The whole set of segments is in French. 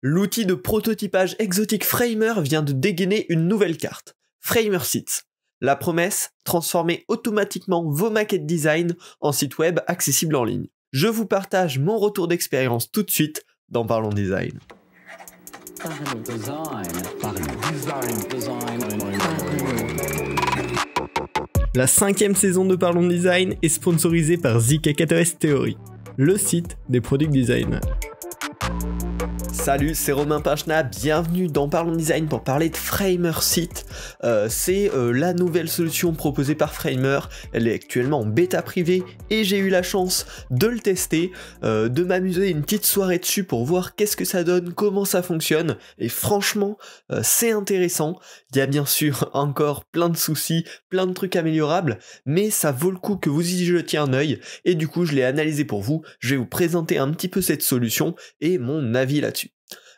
L'outil de prototypage exotique Framer vient de dégainer une nouvelle carte, Framer Seats. La promesse, transformer automatiquement vos maquettes design en site web accessible en ligne. Je vous partage mon retour d'expérience tout de suite dans Parlons Design. La cinquième saison de Parlons Design est sponsorisée par ZK4S Theory, le site des product designers. Salut, c'est Romain Pachna, bienvenue dans Parlons Design pour parler de Framer Site. Euh, c'est euh, la nouvelle solution proposée par Framer, elle est actuellement en bêta privée et j'ai eu la chance de le tester, euh, de m'amuser une petite soirée dessus pour voir qu'est-ce que ça donne, comment ça fonctionne et franchement c'est intéressant. Il y a bien sûr encore plein de soucis, plein de trucs améliorables, mais ça vaut le coup que vous y jetiez un œil et du coup je l'ai analysé pour vous, je vais vous présenter un petit peu cette solution et mon avis là-dessus.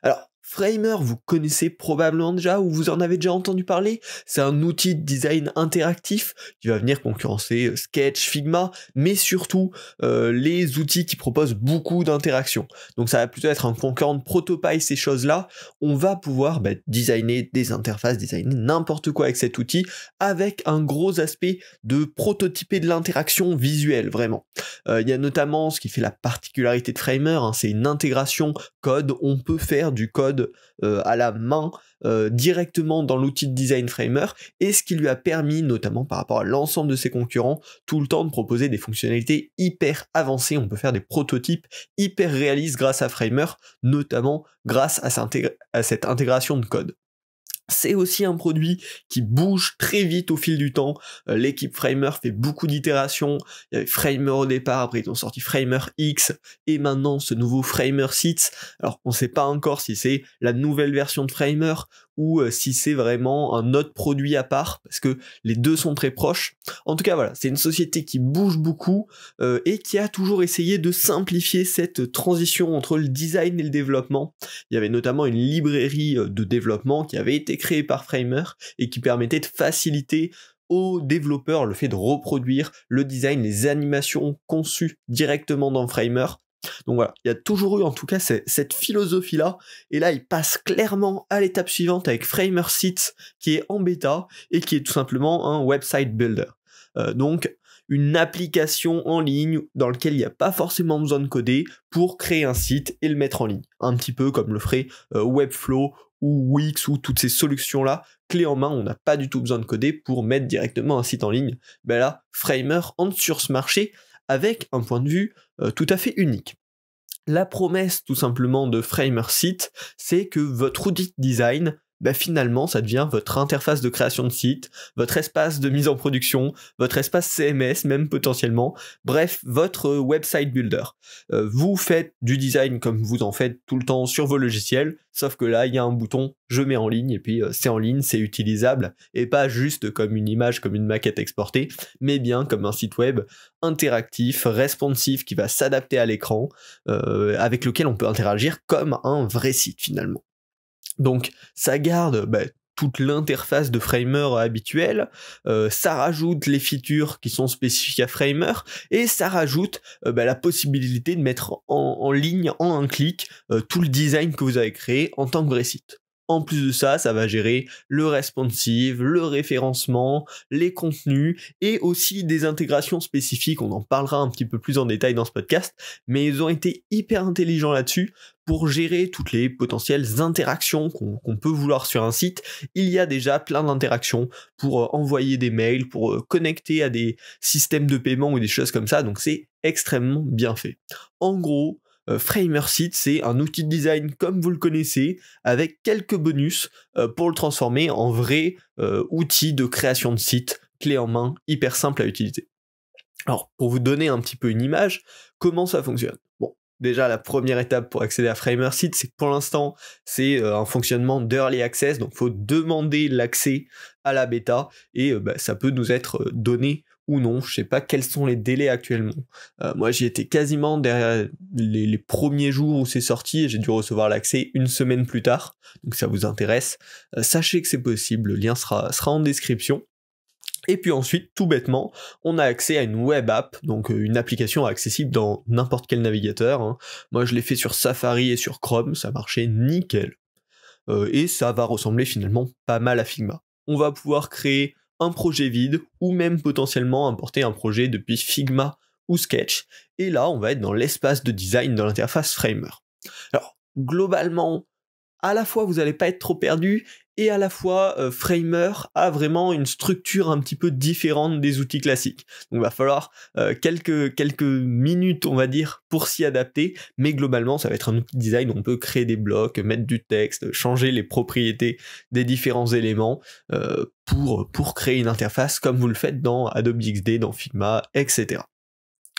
Ja, Framer, vous connaissez probablement déjà ou vous en avez déjà entendu parler? C'est un outil de design interactif qui va venir concurrencer euh, Sketch, Figma, mais surtout euh, les outils qui proposent beaucoup d'interactions. Donc ça va plutôt être un concurrent de Protopie, ces choses-là. On va pouvoir bah, designer des interfaces, designer n'importe quoi avec cet outil, avec un gros aspect de prototyper de l'interaction visuelle, vraiment. Euh, il y a notamment ce qui fait la particularité de Framer, hein, c'est une intégration code. On peut faire du code euh, à la main euh, directement dans l'outil de design framer et ce qui lui a permis notamment par rapport à l'ensemble de ses concurrents tout le temps de proposer des fonctionnalités hyper avancées. On peut faire des prototypes hyper réalistes grâce à framer notamment grâce à cette intégration de code c'est aussi un produit qui bouge très vite au fil du temps. Euh, l'équipe Framer fait beaucoup d'itérations. Il y avait Framer au départ, après ils ont sorti Framer X, et maintenant ce nouveau Framer Seats. Alors on ne sait pas encore si c'est la nouvelle version de Framer ou euh, si c'est vraiment un autre produit à part, parce que les deux sont très proches. En tout cas, voilà, c'est une société qui bouge beaucoup euh, et qui a toujours essayé de simplifier cette transition entre le design et le développement. Il y avait notamment une librairie euh, de développement qui avait été créée par Framer et qui permettait de faciliter aux développeurs le fait de reproduire le design, les animations conçues directement dans Framer donc voilà, il y a toujours eu en tout cas cette philosophie-là, et là il passe clairement à l'étape suivante avec Framer Seats qui est en bêta et qui est tout simplement un website builder. Euh, donc une application en ligne dans laquelle il n'y a pas forcément besoin de coder pour créer un site et le mettre en ligne. Un petit peu comme le ferait euh, Webflow ou Wix ou toutes ces solutions-là, clé en main, on n'a pas du tout besoin de coder pour mettre directement un site en ligne. Ben là, Framer entre sur ce marché avec un point de vue euh, tout à fait unique. La promesse tout simplement de Framer Site, c'est que votre outil design bah finalement ça devient votre interface de création de site, votre espace de mise en production, votre espace CMS même potentiellement, bref, votre website builder. Euh, vous faites du design comme vous en faites tout le temps sur vos logiciels, sauf que là il y a un bouton je mets en ligne et puis euh, c'est en ligne, c'est utilisable et pas juste comme une image, comme une maquette exportée, mais bien comme un site web interactif, responsive qui va s'adapter à l'écran, euh, avec lequel on peut interagir comme un vrai site finalement. Donc ça garde bah, toute l'interface de Framer habituelle, euh, ça rajoute les features qui sont spécifiques à Framer, et ça rajoute euh, bah, la possibilité de mettre en, ligne en un clic euh, tout le design que vous avez créé en tant que vrai site. En plus de ça, ça va gérer le responsive, le référencement, les contenus et aussi des intégrations spécifiques. On en parlera un petit peu plus en détail dans ce podcast, mais ils ont été hyper intelligents là-dessus pour gérer toutes les potentielles interactions qu'on peut vouloir sur un site. Il y a déjà plein d'interactions pour euh, envoyer des mails, pour euh, connecter à des systèmes de paiement ou des choses comme ça. Donc c'est extrêmement bien fait. En gros, euh, Framer Site, c'est un outil de design comme vous le connaissez, avec quelques bonus pour le transformer en vrai outil de création de site, clé en main, hyper simple à utiliser. Alors, pour vous donner un petit peu une image, comment ça fonctionne? Déjà la première étape pour accéder à Framer Site, c'est que pour l'instant c'est un fonctionnement d'early access, donc il faut demander l'accès à la bêta et bah, ça peut nous être donné ou non. Je sais pas quels sont les délais actuellement. Euh, moi, j'y étais quasiment derrière les, premiers jours où c'est sorti et j'ai dû recevoir l'accès une semaine plus tard. Donc, ça vous intéresse, euh, sachez que c'est possible. Le lien sera, sera en description. Et puis ensuite, tout bêtement, on a accès à une web app, donc euh, une application accessible dans n'importe quel navigateur. hein. Moi, je l'ai fait sur Safari et sur Chrome, ça marchait nickel. Euh, et ça va ressembler finalement pas mal à Figma. On va pouvoir créer un projet vide ou même potentiellement importer un projet depuis Figma ou Sketch. Et là, on va être dans l'espace de design de l'interface Framer. Alors, globalement, à la fois vous n'allez pas être trop perdu et à la fois euh, Framer a vraiment une structure un petit peu différente des outils classiques. Donc il va falloir euh, quelques, minutes on va dire pour s'y adapter, mais globalement ça va être un outil de design où on peut créer des blocs, mettre du texte, changer les propriétés des différents éléments euh, pour, créer une interface comme vous le faites dans Adobe XD, dans Figma, etc.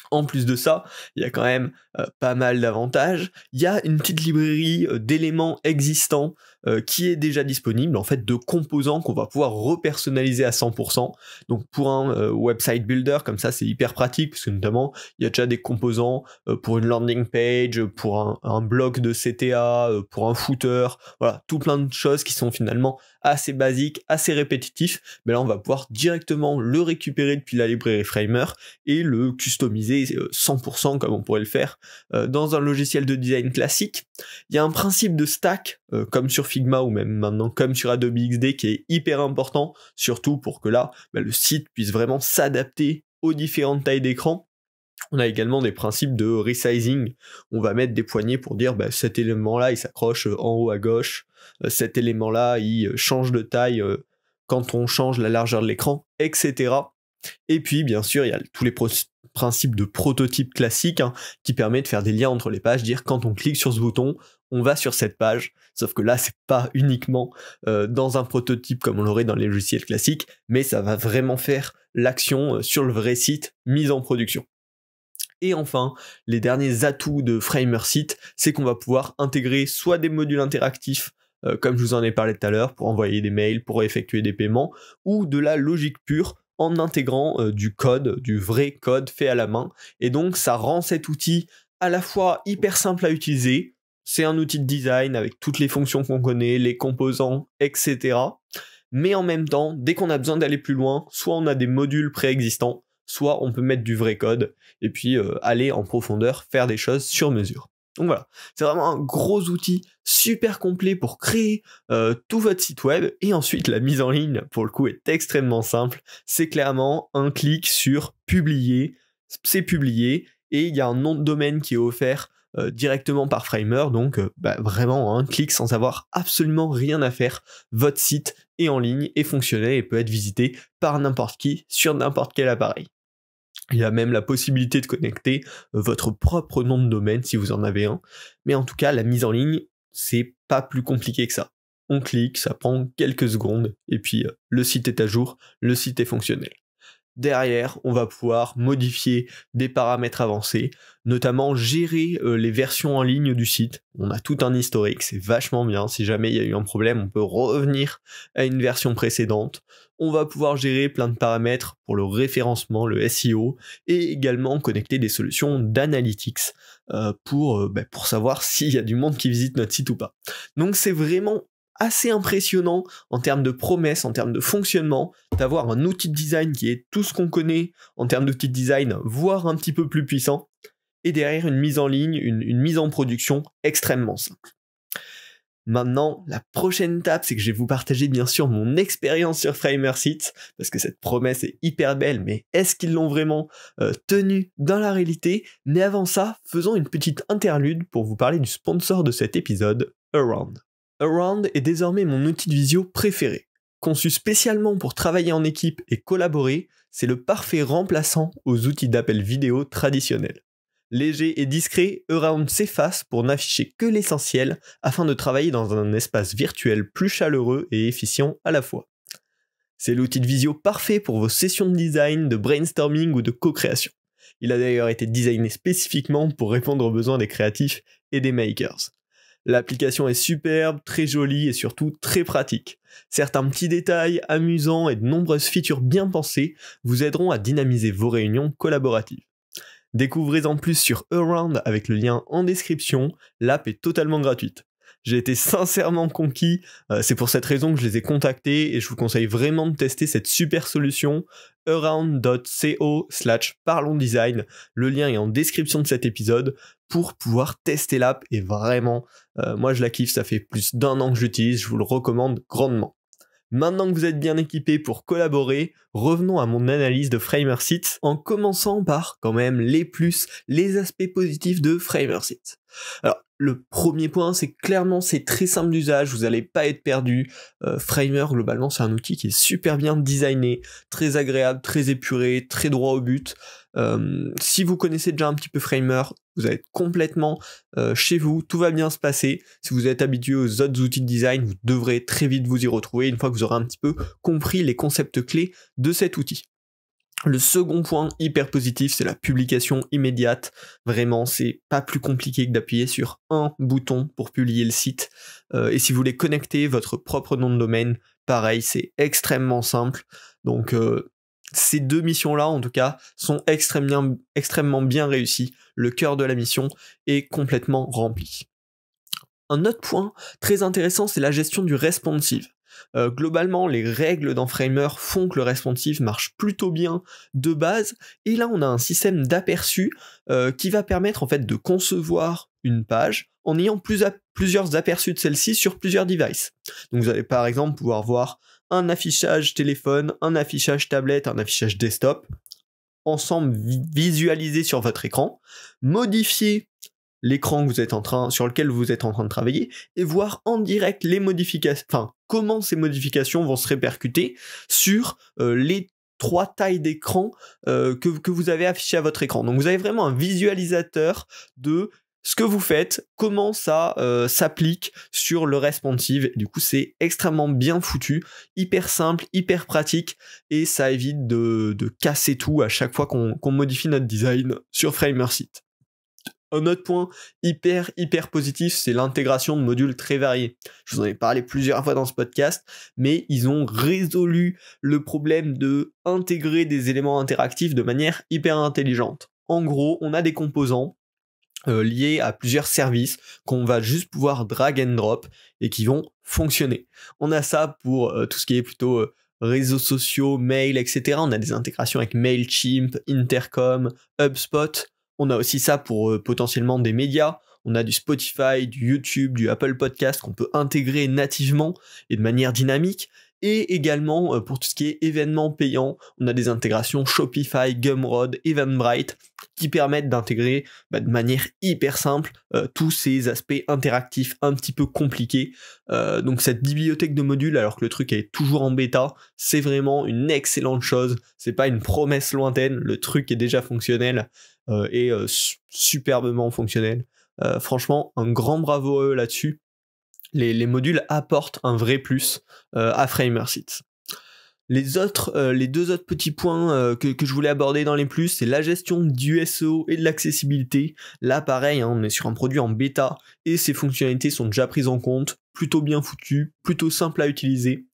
En plus de ça, il y a quand même pas mal d'avantages. Il y a une petite librairie d'éléments existants euh, qui est déjà disponible, en fait, de composants qu'on va pouvoir repersonnaliser à 100%. Donc pour un website builder, comme ça, c'est hyper pratique, parce que notamment, il y a déjà des composants pour une landing page, pour un, un bloc de CTA, pour un footer, voilà, tout plein de choses qui sont finalement assez basiques, assez répétitifs. Mais là, on va pouvoir directement le récupérer depuis la librairie Framer et le customiser 100% comme on pourrait le faire dans un logiciel de design classique. Il y a un principe de stack, comme sur Figma ou même maintenant comme sur Adobe XD, qui est hyper important, surtout pour que là, bah, le site puisse vraiment s'adapter aux différentes tailles d'écran. On a également des principes de resizing. On va mettre des poignées pour dire bah, cet élément-là, il s'accroche en haut à gauche, cet élément-là, il change de taille quand on change la largeur de l'écran, etc. Et puis, bien sûr, il y a tous les principes de prototype classique hein, qui permet de faire des liens entre les pages, dire quand on clique sur ce bouton, on va sur cette page. Sauf que là, c'est pas uniquement euh, dans un prototype comme on l'aurait dans les logiciels classiques, mais ça va vraiment faire l'action euh, sur le vrai site mise en production. Et enfin, les derniers atouts de Framer Site, c'est qu'on va pouvoir intégrer soit des modules interactifs euh, comme je vous en ai parlé tout à l'heure, pour envoyer des mails, pour effectuer des paiements, ou de la logique pure en intégrant du code, du vrai code fait à la main. Et donc ça rend cet outil à la fois hyper simple à utiliser, c'est un outil de design avec toutes les fonctions qu'on connaît, les composants, etc. Mais en même temps, dès qu'on a besoin d'aller plus loin, soit on a des modules préexistants, soit on peut mettre du vrai code et puis euh, aller en profondeur, faire des choses sur mesure. Donc voilà, c'est vraiment un gros outil super complet pour créer euh, tout votre site web et ensuite la mise en ligne pour le coup est extrêmement simple. C'est clairement un clic sur publier, c'est publié et il y a un nom de domaine qui est offert euh, directement par Framer, donc euh, bah, vraiment un clic sans avoir absolument rien à faire. Votre site est en ligne et fonctionnel et peut être visité par n'importe qui sur n'importe quel appareil. Il y a même la possibilité de connecter euh, votre propre nom de domaine si vous en avez un. Mais en tout cas, la mise en ligne, c'est pas plus compliqué que ça. On clique, ça prend quelques secondes, et puis le site est à jour, le site est fonctionnel. Derrière, on va pouvoir modifier des paramètres avancés, notamment gérer euh, les versions en ligne du site. On a tout un historique, c'est vachement bien. Si jamais il y a eu un problème, on peut revenir à une version précédente. On va pouvoir gérer plein de paramètres pour le référencement, le SEO, et également connecter des solutions d'analytics euh, pour, euh, bah, pour savoir s'il y a du monde qui visite notre site ou pas. Donc c'est vraiment assez impressionnant en termes de promesses, en termes de fonctionnement, d'avoir un outil de design qui est tout ce qu'on connaît en termes d'outil de design, voire un petit peu plus puissant, et derrière une mise en ligne, une, mise en production extrêmement simple. Maintenant, la prochaine étape, c'est que je vais vous partager bien sûr mon expérience sur Framer parce que cette promesse est hyper belle, mais est-ce qu'ils l'ont vraiment euh, tenue dans la réalité? Mais avant ça, faisons une petite interlude pour vous parler du sponsor de cet épisode, Around. Around est désormais mon outil de visio préféré. Conçu spécialement pour travailler en équipe et collaborer, c'est le parfait remplaçant aux outils d'appel vidéo traditionnels. Léger et discret, Around s'efface pour n'afficher que l'essentiel afin de travailler dans un espace virtuel plus chaleureux et efficient à la fois. C'est l'outil de visio parfait pour vos sessions de design, de brainstorming ou de co-création. Il a d'ailleurs été designé spécifiquement pour répondre aux besoins des créatifs et des makers. L'application est superbe, très jolie et surtout très pratique. Certains petits détails amusants et de nombreuses features bien pensées vous aideront à dynamiser vos réunions collaboratives. Découvrez en plus sur Around avec le lien en description, l'app est totalement gratuite. J'ai été sincèrement conquis. Euh, c'est pour cette raison que je les ai contactés et je vous conseille vraiment de tester cette super solution around.co slash parlons design. Le lien est en description de cet épisode pour pouvoir tester l'app et vraiment, euh, moi je la kiffe, ça fait plus d'un an que j'utilise, je vous le recommande grandement. Maintenant que vous êtes bien équipé pour collaborer, revenons à mon analyse de FramerSeat en commençant par quand même les plus, les aspects positifs de FramerSeat. Alors, le premier point, c'est clairement c'est très simple d'usage, vous n'allez pas être perdu. Euh, Framer, globalement, c'est un outil qui est super bien designé, très agréable, très épuré, très droit au but. Euh, si vous connaissez déjà un petit peu Framer, vous être complètement euh, chez vous, tout va bien se passer. Si vous êtes habitué aux autres outils de design, vous devrez très vite vous y retrouver une fois que vous aurez un petit peu compris les concepts clés de cet outil. Le second point hyper positif, c'est la publication immédiate. Vraiment, c'est pas plus compliqué que d'appuyer sur un bouton pour publier le site. Euh, et si vous voulez connecter votre propre nom de domaine, pareil, c'est extrêmement simple. Donc euh, ces deux missions-là, en tout cas, sont extrêmement, extrêmement bien réussies. Le cœur de la mission est complètement rempli. Un autre point très intéressant, c'est la gestion du responsive. Euh, globalement, les règles dans font que le responsive marche plutôt bien de base. Et là, on a un système d'aperçu euh, qui va permettre en fait de concevoir une page en ayant plusieurs aperçus de celle-ci sur plusieurs devices. Donc vous allez par exemple pouvoir voir un affichage téléphone, un affichage tablette, un affichage desktop, ensemble visualisés sur votre écran, modifier l'écran que vous êtes en train, sur lequel vous êtes en train de travailler, et voir en direct les modifications, enfin, comment ces modifications vont se répercuter sur euh, les trois tailles d'écran euh, que, vous avez affichées à votre écran. Donc vous avez vraiment un visualisateur de ce que vous faites, comment ça euh, s'applique sur le responsive. Du coup, c'est extrêmement bien foutu, hyper simple, hyper pratique, et ça évite de, de casser tout à chaque fois qu'on modifie notre design sur FramerSeat. Un autre point hyper hyper positif, c'est l'intégration de modules très variés. Je vous en ai parlé plusieurs fois dans ce podcast, mais ils ont résolu le problème de intégrer des éléments interactifs de manière hyper intelligente. En gros, on a des composants euh, liés à plusieurs services qu'on va juste pouvoir drag and drop et qui vont fonctionner. On a ça pour euh, tout ce qui est plutôt euh, réseaux sociaux, mail, etc. On a des intégrations avec Mailchimp, Intercom, HubSpot. On a aussi ça pour euh, potentiellement des médias. On a du Spotify, du YouTube, du Apple Podcast qu'on peut intégrer nativement et de manière dynamique. Et également, euh, pour tout ce qui est événements payants, on a des intégrations Shopify, Gumroad, Eventbrite qui permettent d'intégrer bah, de manière hyper simple euh, tous ces aspects interactifs un petit peu compliqués. Donc cette bibliothèque de modules, alors que le truc est toujours en bêta, c'est vraiment une excellente chose. C'est pas une promesse lointaine, le truc est déjà fonctionnel et superbement fonctionnel. franchement, un grand bravo à eux là-dessus les, modules apportent un vrai plus euh, à FramerSeat. Les euh, les deux autres petits points euh, que, je voulais aborder dans les plus, c'est la gestion du SEO et de l'accessibilité. Là, pareil, hein, on est sur un produit en bêta et ses fonctionnalités sont déjà prises en compte, plutôt bien foutues, plutôt simple à utiliser.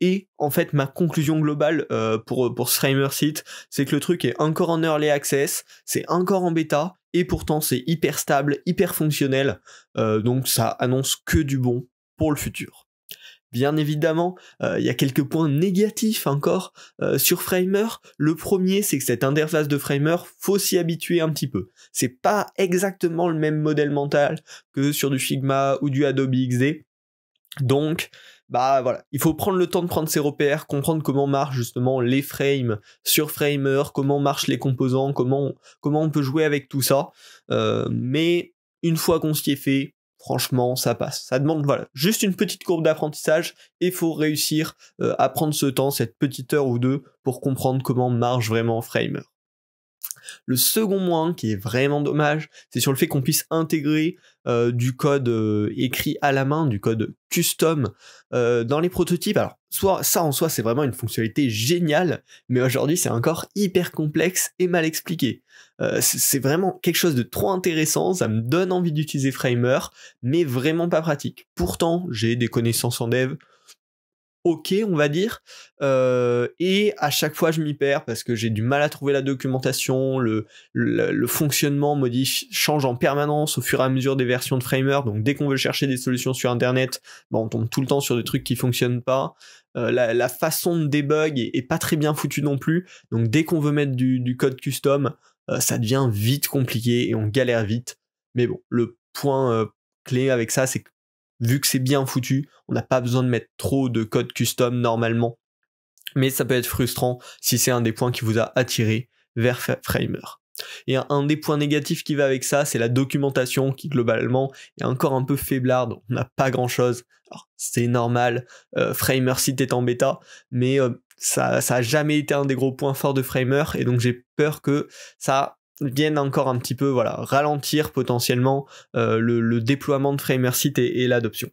Et en fait, ma conclusion globale pour, pour ce FramerSeat, c'est que le truc est encore en early access, c'est encore en bêta, et pourtant c'est hyper stable, hyper fonctionnel, euh, donc ça annonce que du bon pour le futur. Bien évidemment, euh, il y a quelques points négatifs encore euh, sur Framer. Le premier, c'est que cette interface de Framer, faut s'y habituer un petit peu. C'est pas exactement le même modèle mental que sur du Figma ou du Adobe XD. Donc, bah voilà, il faut prendre le temps de prendre ses repères, comprendre comment marchent justement les frames sur Framer, comment marchent les composants, comment, comment on peut jouer avec tout ça. Euh, mais une fois qu'on s'y est fait, franchement, ça passe. Ça demande voilà, juste une petite courbe d'apprentissage et faut réussir euh, à prendre ce temps, cette petite heure ou deux, pour comprendre comment marche vraiment Framer. Le second moins qui est vraiment dommage, c'est sur le fait qu'on puisse intégrer euh, du code euh, écrit à la main, du code custom euh, dans les prototypes. Alors, soit ça en soi, c'est vraiment une fonctionnalité géniale, mais aujourd'hui, c'est encore hyper complexe et mal expliqué. c'est vraiment quelque chose de trop intéressant, ça me donne envie d'utiliser Framer, mais vraiment pas pratique. Pourtant, j'ai des connaissances en dev, ok, on va dire. Et à chaque fois, je m'y perds parce que j'ai du mal à trouver la documentation, le, fonctionnement modifie, change en permanence au fur et à mesure des versions de Framer. Donc dès qu'on veut chercher des solutions sur Internet, bah, on tombe tout le temps sur des trucs qui fonctionnent pas. La, façon de debug est, pas très bien foutue non plus. Donc dès qu'on veut mettre du, code custom, ça devient vite compliqué et on galère vite. Mais bon, le point clé avec ça, c'est que vu que c'est bien foutu, on n'a pas besoin de mettre trop de code custom normalement. Mais ça peut être frustrant si c'est un des points qui vous a attiré vers Framer. Et un, des points négatifs qui va avec ça, c'est la documentation qui globalement est encore un peu faiblarde, on n'a pas grand chose. C'est normal, euh, Framer site est en bêta, mais euh, ça, ça a jamais été un des gros points forts de Framer, et donc j'ai peur que ça viennent encore un petit peu voilà ralentir potentiellement euh, le, déploiement de Framersit et, et l'adoption.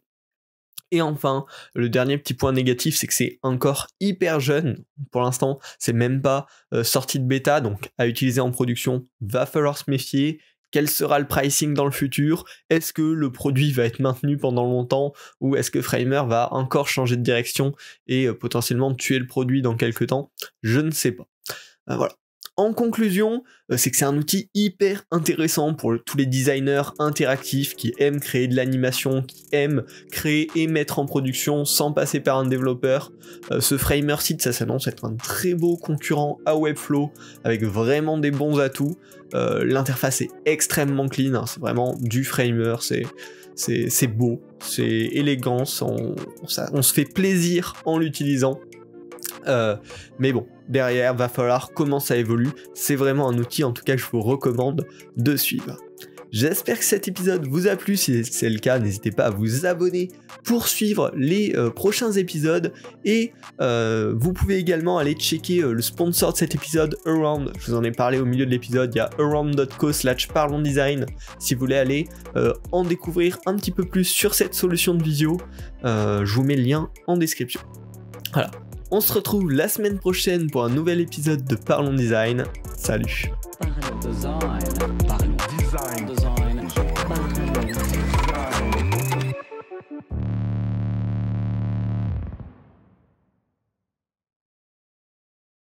Et enfin, le dernier petit point négatif, c'est que c'est encore hyper jeune. Pour l'instant, c'est même pas euh, sorti de bêta, donc à utiliser en production, va falloir se méfier. Quel sera le pricing dans le futur? Est-ce que le produit va être maintenu pendant longtemps ou est-ce que Framer va encore changer de direction et euh, potentiellement tuer le produit dans quelques temps? Je ne sais pas. voilà. En conclusion, euh, c'est que c'est un outil hyper intéressant pour tous les designers interactifs qui aiment créer de l'animation, qui aiment créer et mettre en production sans passer par un développeur. Euh, ce Framer site, ça s'annonce être un très beau concurrent à Webflow avec vraiment des bons atouts. Euh, l'interface est extrêmement clean, hein, c'est vraiment du Framer, c'est beau, c'est élégant, on, se fait plaisir en l'utilisant. Euh, mais bon, derrière, va falloir comment ça évolue. C'est vraiment un outil en tout cas je vous recommande de suivre. J'espère que cet épisode vous a plu, si c'est le cas, n'hésitez pas à vous abonner pour suivre les euh, prochains épisodes et euh, vous pouvez également aller checker le sponsor de cet épisode, Around, je vous en ai parlé au milieu de l'épisode, il y a around.co slash design si vous voulez aller en découvrir un petit peu plus sur cette solution de visio, je vous mets le lien en description. Voilà, on se retrouve la semaine prochaine pour un nouvel épisode de Parlons Design. Salut.